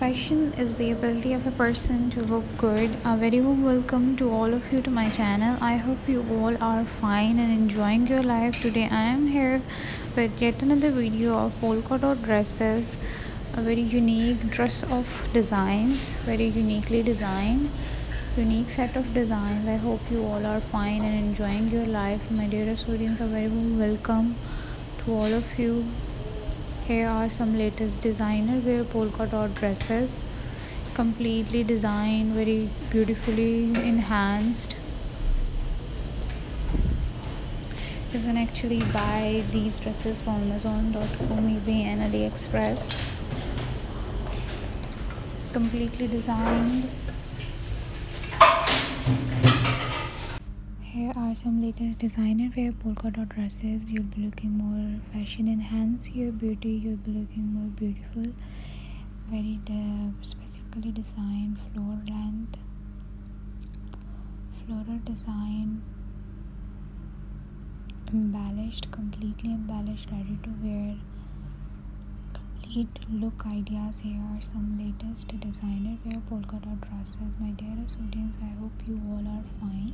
fashion is the ability of a person to look good. A very warm welcome to all of you to my channel. I hope you all are fine and enjoying your life today. I am here with yet another video of polka dot dresses. A very unique dress of designs. Very uniquely designed. Unique set of designs. I hope you all are fine and enjoying your life. My dearest audience a very warm welcome to all of you here are some latest designer wear polka dot dresses. Completely designed very beautifully enhanced. You can actually buy these dresses from amazon.com ebay and aliexpress. Completely designed here are some latest designer wear. Polka dot dresses. You'll be looking more fashion enhance. Your beauty you'll be looking more beautiful. Very uh, specifically designed floor length. Floral design. Embellished completely embellished ready to wear. Complete look ideas. Here are some latest designer wear. Polka dot dresses. My dearest audience i hope you all are fine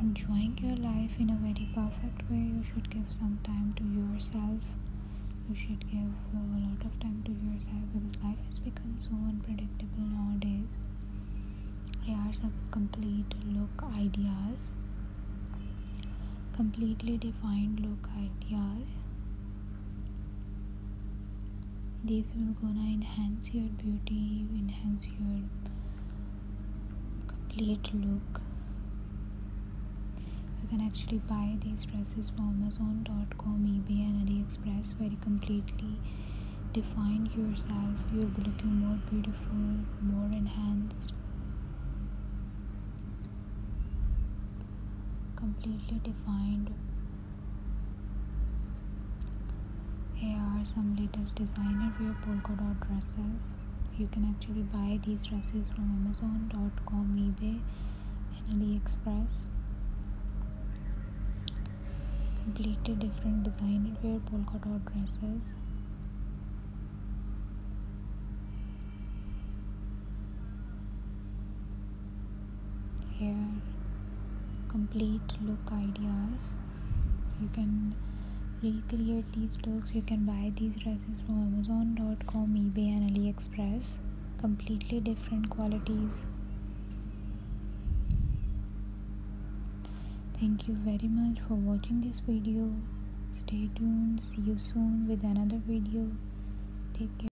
enjoying your life in a very perfect way you should give some time to yourself. You should give a lot of time to yourself because life has become so unpredictable nowadays. Here are some complete look ideas. Completely defined look ideas. These will gonna enhance your beauty enhance your complete look can actually buy these dresses from amazon.com ebay and aliexpress very completely. Define yourself. You'll be looking more beautiful more enhanced. Completely defined. Here are some latest designer wear polka dot dresses. You can actually buy these dresses from amazon.com ebay and aliexpress completely different designer wear polka dot dresses. Here complete look ideas. You can recreate these looks. You can buy these dresses from amazon.com ebay and aliexpress. Completely different qualities thank you very much for watching this video. Stay tuned. See you soon with another video. Take care